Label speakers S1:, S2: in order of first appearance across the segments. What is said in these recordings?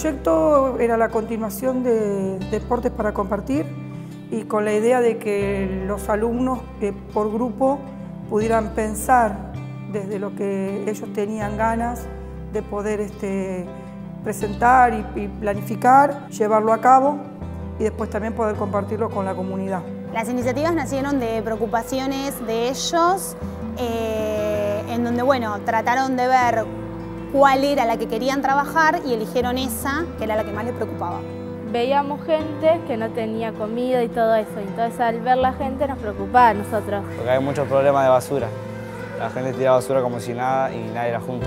S1: proyecto era la continuación de Deportes para Compartir y con la idea de que los alumnos eh, por grupo pudieran pensar desde lo que ellos tenían ganas de poder este, presentar y, planificar, llevarlo a cabo y después también poder compartirlo con la comunidad.
S2: Las iniciativas nacieron de preocupaciones de ellos, eh, en donde bueno, trataron de ver cuál era la que querían trabajar y eligieron esa, que era la que más les preocupaba.
S3: Veíamos gente que no tenía comida y todo eso, entonces al ver la gente nos preocupaba a nosotros.
S4: Porque hay muchos problemas de basura. La gente tira basura como si nada y nadie la junta.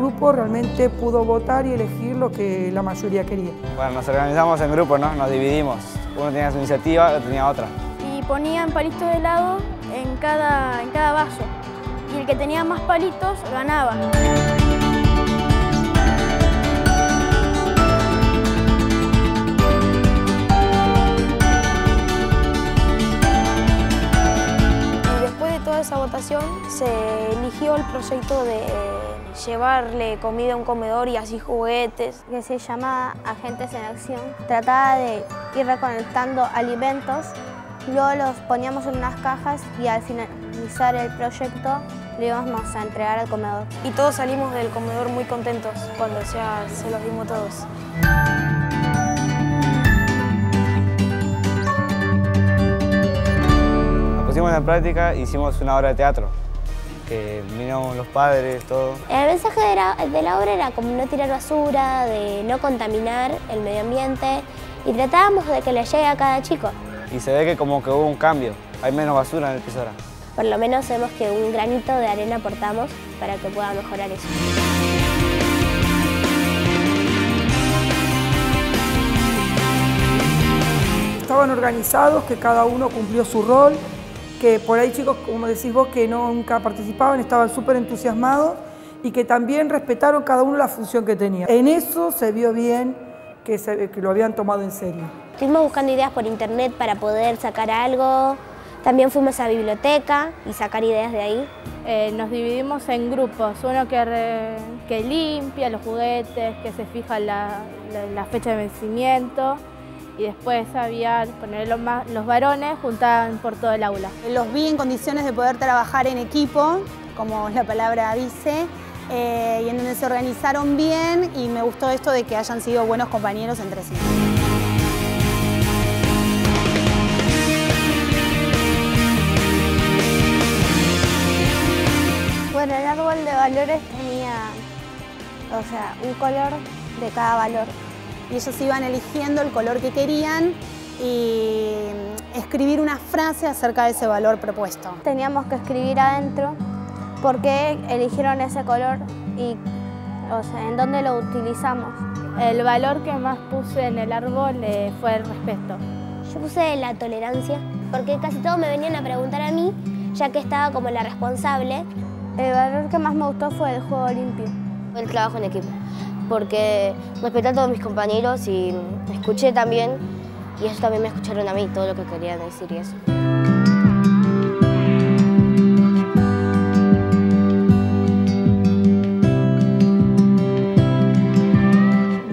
S1: Grupo realmente pudo votar y elegir lo que la mayoría quería.
S4: Bueno, nos organizamos en grupos, ¿no? Nos dividimos. Uno tenía su iniciativa, otro tenía otra.
S3: Y ponían palitos de helado en cada, en cada vaso. Y el que tenía más palitos ganaba.
S5: Se eligió el proyecto de llevarle comida a un comedor y así juguetes.
S6: Que se llama Agentes en Acción. Trataba de ir recolectando alimentos, luego los poníamos en unas cajas y al finalizar el proyecto lo íbamos a entregar al comedor.
S5: Y todos salimos del comedor muy contentos cuando ya se los dimos todos.
S4: pusimos en práctica, hicimos una obra de teatro, que vinieron los padres, todo.
S6: El mensaje de la, de la obra era como no tirar basura, de no contaminar el medio ambiente y tratábamos de que le llegue a cada chico.
S4: Y se ve que como que hubo un cambio, hay menos basura en el piso ahora.
S6: Por lo menos vemos que un granito de arena aportamos para que pueda mejorar eso.
S1: Estaban organizados, que cada uno cumplió su rol, que por ahí chicos, como decís vos, que nunca participaban, estaban súper entusiasmados y que también respetaron cada uno la función que tenía. En eso se vio bien que, que lo habían tomado en serio.
S6: Estuvimos buscando ideas por internet para poder sacar algo, también fuimos a la biblioteca y sacar ideas de ahí.
S3: Eh, nos dividimos en grupos, uno que, que limpia los juguetes, que se fija la fecha de vencimiento, y después había, poner los, los varones juntaban por todo el aula.
S2: Los vi en condiciones de poder trabajar en equipo, como la palabra dice, eh, y en donde se organizaron bien y me gustó esto de que hayan sido buenos compañeros entre sí.
S6: Bueno, el árbol de valores tenía, o sea, un color de cada valor
S2: y ellos iban eligiendo el color que querían y escribir una frase acerca de ese valor propuesto.
S6: Teníamos que escribir adentro por qué eligieron ese color y o sea, en dónde lo utilizamos.
S3: El valor que más puse en el árbol eh, fue el respeto.
S6: Yo puse la tolerancia, porque casi todos me venían a preguntar a mí, ya que estaba como la responsable. El valor que más me gustó fue el juego limpio.
S5: El trabajo en equipo porque respeté a todos mis compañeros y escuché también, y ellos también me escucharon a mí, todo lo que querían decir y eso.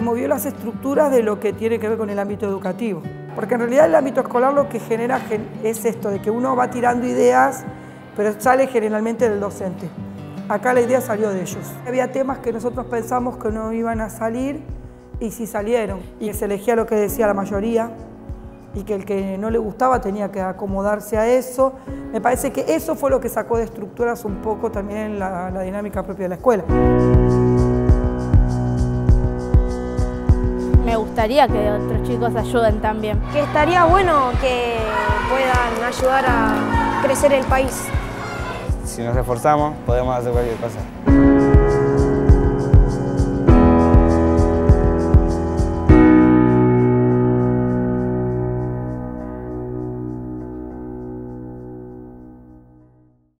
S1: Movió las estructuras de lo que tiene que ver con el ámbito educativo, porque en realidad el ámbito escolar lo que genera es esto, de que uno va tirando ideas, pero sale generalmente del docente. Acá la idea salió de ellos. Había temas que nosotros pensamos que no iban a salir y sí salieron. Y se elegía lo que decía la mayoría y que el que no le gustaba tenía que acomodarse a eso. Me parece que eso fue lo que sacó de estructuras un poco también la, la dinámica propia de la escuela.
S3: Me gustaría que otros chicos ayuden también.
S5: Que estaría bueno que puedan ayudar a crecer el país
S4: si nos esforzamos, podemos hacer cualquier cosa.